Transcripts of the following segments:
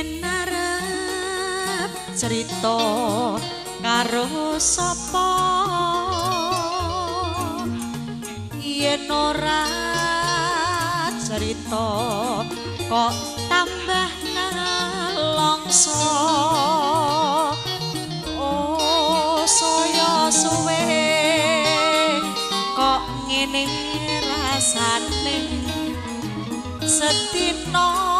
yen arep cerita karo sapa? Yen ora cerita kok tambah nelongso oh saya suwe kok ngene rasane? Sedina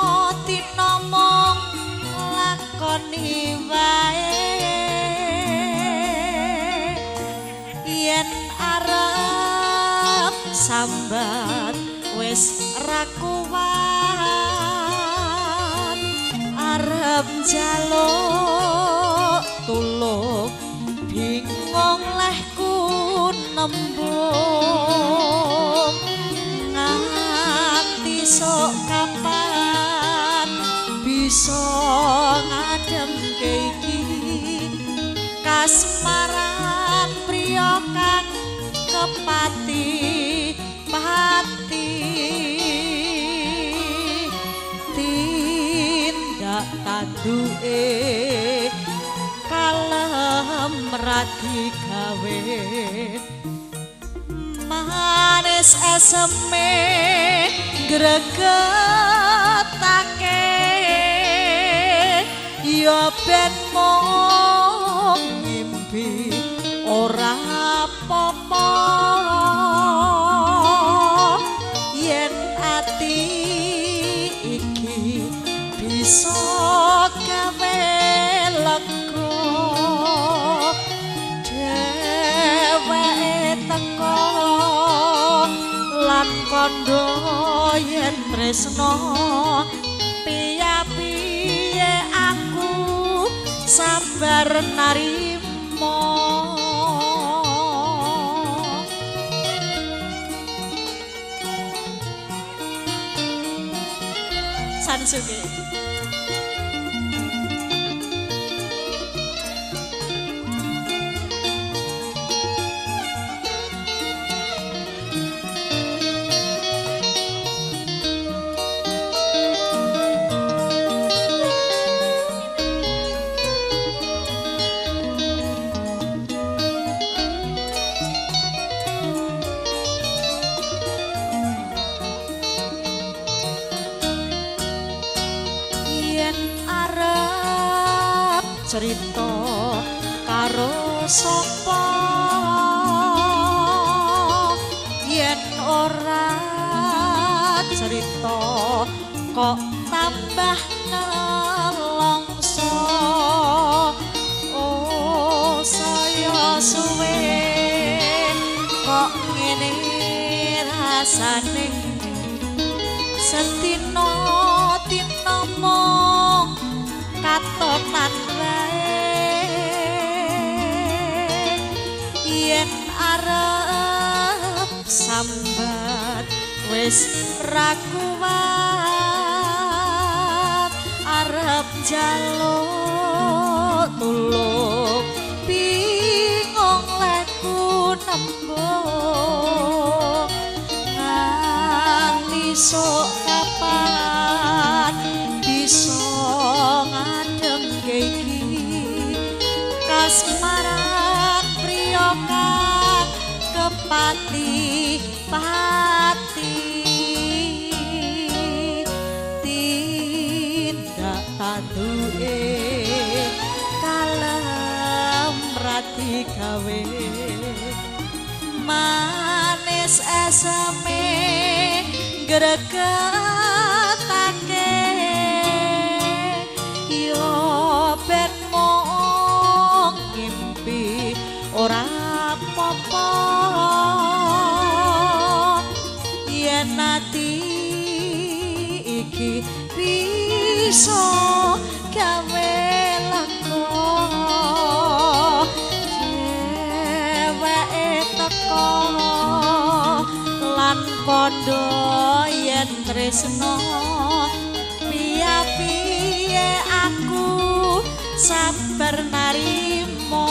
sambat wis ra kuat arep jaluk tulung bingung lehku nembung. Nganti sok kapan bisa kasmaran priya kang kepati pati. Tindak tanduke kalem radi gawe. Manis eseme gregetake. Ya ben mong gawe lega dheweke teko lan yen tresno. Piye aku sabar narimo Sansuke cerita karo sapa? Yen ora cerita kok tambah nelongso? Oh saya suwe kok ngene rasane? Sentino tino mong yen arep sambat wis ra kuat. Arep jaluk tulung bingung leku nembung. Nganti sok kapan bisa ngadem kasmaran kepati pati. Tindak tanduke kalem rati gawe. Manis esame gregetake iso gawe lego. Dheweke teko lan padha yen tresno. Piye-piye aku sabar narimo